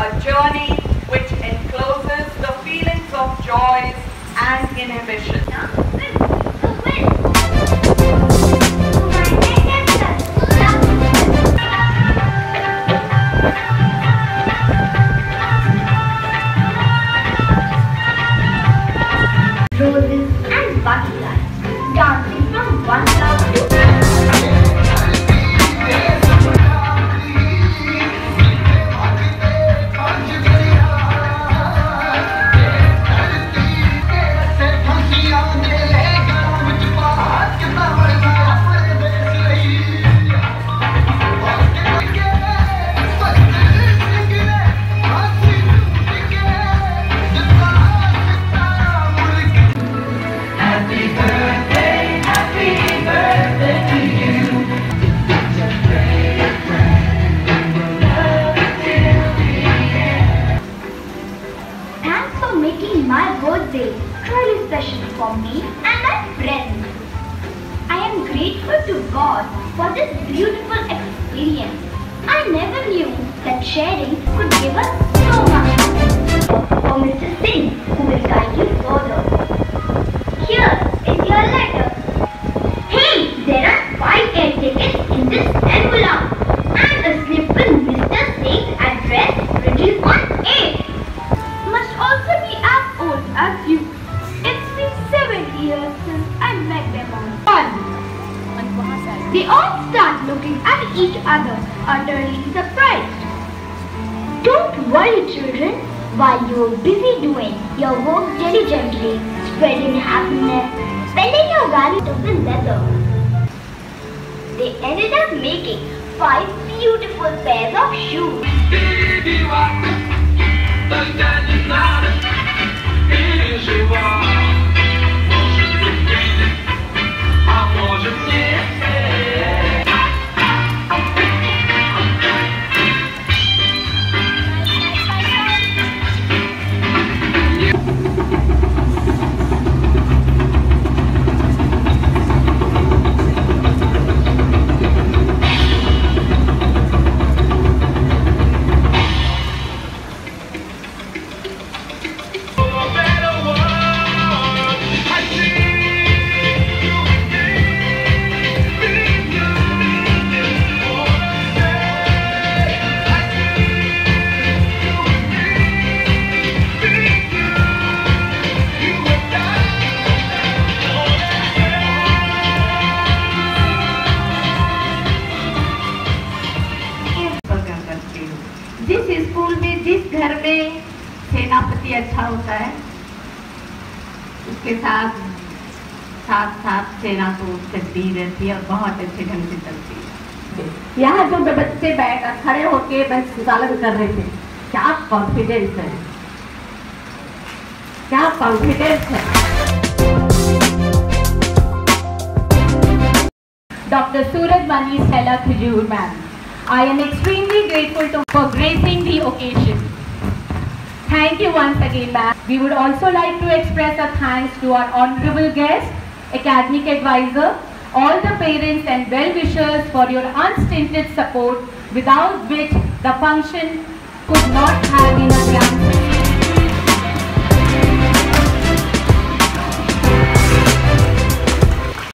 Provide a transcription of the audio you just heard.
a journey which encloses the feelings of joys and inhibition. Roses for making my birthday truly special for me and my friends. I am grateful to God for this beautiful experience. I never knew that sharing could give us so much. For Mr. Singh, who will guide you further. Each other, utterly surprised. Don't worry, children. While you're busy doing your work diligently, spreading happiness, spending your valuable leather, they ended up making five beautiful pairs of shoes. अच्छा होता है उसके साथ साथ साथ सेना को चलती ही रहती है और बहुत अच्छे ढंग से चलती है यहाँ जो बच्चे बैठ, खड़े होके बस पालन कर रहे थे, क्या कॉन्फिडेंस है क्या कॉन्फिडेंस है Dr. Suraj Mani, Stella Khajur ma'am. I am extremely grateful to for gracing the occasion. Thank you once again ma'am. We would also like to express our thanks to our honorable guest, academic advisor, all the parents and well-wishers for your unstinted support without which the function could not have been a grand